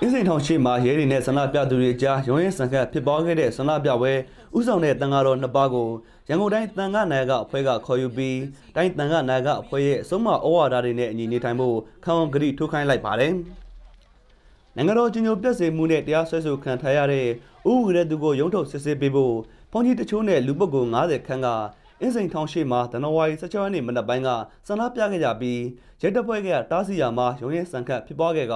အင်းစိန်ထောင်ရှိမှာရဲတွေနဲ့ဆန္ဒပြသူတွေကြားရုံးရင်ဆန်ခတ်ဖြစ်ပွားခဲ့တဲ့ဆန္ဒပြပွဲဥဆောင်တဲ့တန်ဃာတော်နှစ်ပါးကိုရန်ကုန်တိုင်းတန်ဃာနာယကအဖွဲ့ကခေါ်ယူပြီးတိုင်းတန်ဃာနာယကအဖွဲ့ရဲ့အဆုံးအမဩဝါဒတွေနဲ့အညီနေထိုင်ဖို့ခံဝန်ကတိထုတ်ခိုင်းလိုက်ပါတယ်။ နိုင်ငံတော်ကြီးညိုပြည့်စုံမှုနဲ့တရားစွဲဆိုခံထားရတဲ့ဥပဒေသူကိုရုံးထုတ်စစ်ဆေးပေးဖို့ဘုန်းကြီးတချို့နဲ့လူပုဂ္ဂိုလ်90ခန်းကအင်းစိန်ထောင်ရှိမှာဇန်နဝါရီ16ရက်နေ့မနက်ပိုင်းကဆန္ဒပြခဲ့ကြပြီးရဲတပ်ဖွဲ့ကတားစီယာမှာရုံးရဲစံခတ်ဖြစ်ပွားခဲ့က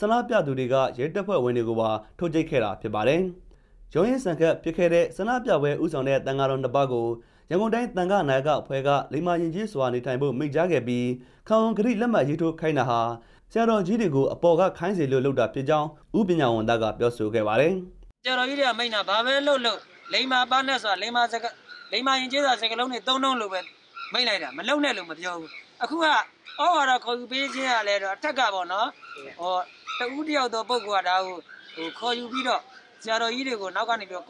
ဆန္ဒပြသူတွေကရဲတပ်ဖွဲ့ဝင်တွေကိုပါထုတ်ကြိတ်ခဲ့တာဖြစ်ပါတယ်။ရုံးရဲစံခတ်ဖြစ်ခဲ့တဲ့ဆန္ဒပြပွဲဥဆောင်တဲ့တန်ဃာတော်တစ်ပါးကိုရန်ကုန်တိုင်းတန်ခါနာယကအဖွဲ့ကလိမ္မာရင်ကြီးစွာနေထိုင်ဖို့မိန့်ကြားခဲ့ပြီးခေါင်ဂရိလက်မှတ်ရေးထိုးခိုင်းတာဟာ ဆရာတော်ကြီးတွေကိုအပေါ်ကခိုင်းစီလို့လုပ်တာဖြစ်ကြောင်းဥပညာဝန်သားကပြောဆိုခဲ့ပါတယ်။ဆရာတော်ကြီးတွေကမိန့်တာဘာပဲလုပ်လို့လိမ္မာပါနဲ့ဆိုတာလိမ္မာစကလိမ္မာရင်ကျေးစာစကလုံးနဲ့သုံးလုံးလို့ပဲမိတ်လိုက်တာမလုံနဲ့လို့မပြောဘူးအခုကဩဝါဒခေါ်ယူပေးခြင်းရလဲတော့အထက်ကပေါ့နော်ဟောတူးတယောက်သောပုဂ္ဂိုလ်ကဒါကိုဟိုခေါ်ယူပြီးတော့ဆရာတော်ကြီးတွေကိုနောက်ကနေပြီးတော့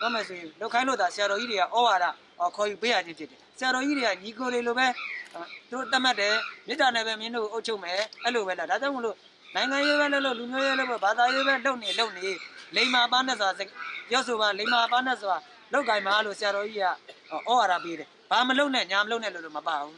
တော့မယ်ဆိုရင်လောက်ခိုင်းလို့ဒါဆရာတော်ကြီးတွေကဩဝါဒခေါ်ယူပေးရခြင်းဖြစ်တယ်ဆရာတော်ကြီးတွေကညီကိုလေးလိုပဲသူတို့တတ်မှတ်တယ်မေတ္တာနဲ့ပဲမင်းတို့အုပ်ချုပ်မယ်အဲ့လိုပဲလားဒါကြောင့်မလို့နိုင်ငံရေးပဲလုပ်လို့လူမျိုးရေးလုပ်ပဲဘာသာရေးပဲလုပ်နေလုပ်နေလိမ္မာပါနဲ့ဆိုတာပြောဆိုပါလိမ္မာပါနဲ့ဆိုတာလောက်ကင်မှာလို့ဆရာတော်ကြီးကဩဝါဒပေးတယ်ဘာမလုပ်နဲ့ညာမလုပ်နဲ့လို့တော့မပါဘူး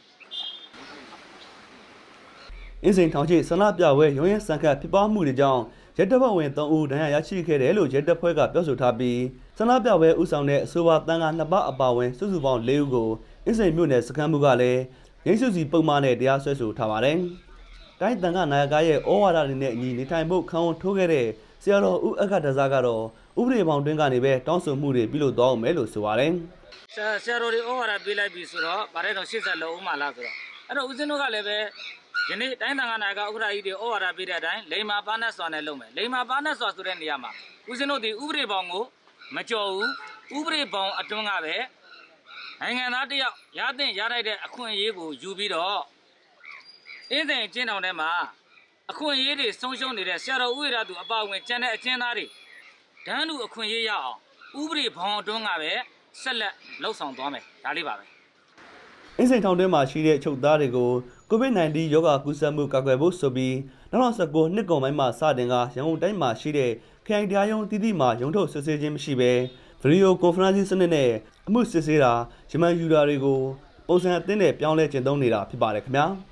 အင်းစိန်ထောင်ရှိဆန္ဒပြပွဲရုံးရဲစံခတ်ဖြစ်ပွားမှုတွေကြောင့် ရဲတပ်ဖွဲ့ဝင်3ဦးဒဏ်ရာရရှိခဲ့တယ်လို့ရဲတပ်ဖွဲ့ကပြောဆိုထားပြီးဆန္ဒပြပွဲဥဆောင်တဲ့အဆိုပါတန်ခါနှစ်ပါးအပါအဝင်စုစုပေါင်း၄ဦးကိုအင်းစိန်မြို့နယ်စခန်းမှုကလည်းငိမ့်စုစီပုံမှန်နဲ့တရားစွဲဆိုထားပါတယ်။တိုင်းတန်ခါနာယကရဲ့ဩဝါဒတွေနဲ့အညီနေထိုင်ဖို့ခံဝန်ထိုးခဲ့တဲ့ဆရာတော်ဦးအခဒဇာကတော့ဥပဒေပေါင်းတွင်းကနေပဲတောင်းဆိုမှုတွေပြုလုပ်သွားအောင်မယ်လို့ဆိုပါတယ်ဆရာဆရာတော်တွေဩဝါဒပေးလိုက်ပြီဆိုတော့ဗါတဲ့တော့ရှေ့ဆက်လုံးဦးမလားဆိုတော့အဲ့တော့ဦးဇင်းတို့ကလည်းပဲ ယနေ့တိုင်းသံဃာနာကဥက္ကဋ္ဌကြီးတွေဩဝါဒပေးတဲ့အတိုင်းလိမ္မာပါနတ်စွာနဲ့လုပ်မယ်လိမ္မာပါနတ်စွာဆိုတဲ့နေရာမှာဦးဇင်းတို့ဒီဥပဒေပေါင်းကိုမကြော်ဘူးဥပဒေပေါင်းအတွန်းကပဲနိုင်ငံသားတယောက်ရတဲ့ရလိုက်တဲ့အခွင့်အရေးကိုယူပြီးတော့အင်းစိန်အကျဉ်းတော်ထဲမှာအခွင့်အရေးတွေဆုံးရှုံးနေတဲ့ဆရာတော်ဦးရသူအပါအဝင်ကျန်တဲ့အကျဉ်းသားတွေဒန်းလူအခွင့်အရေးရအောင်ဥပဒေဘောင်အတွင်းကပဲဆက်လက်လှုပ်ဆောင်သွားမယ်ဒါလေးပါပဲ အင်းစိန်ထောင်ထဲမှာရှိတဲ့ချုပ်သားတွေကို COVID-19 ရောဂါကူးစက်မှုကာကွယ်ဖို့ဆိုပြီး2019နှစ်ကုန်ပိုင်းမှာစတင်ကရန်ကုန်တိုင်းမှာရှိတဲ့ခရိုင်တရားရုံးတည်တည်မှာရုံးထုတ်စစ်ဆေးခြင်းမရှိဘဲဗီဒီယိုကွန်ဖရင့်စနစ်နဲ့အမှုစစ်ဆေးတာရမန်ယူတာတွေကိုပုံစံအသင်းနဲ့ပြောင်းလဲကျင့်သုံးနေတာဖြစ်ပါတယ်ခင်ဗျာ။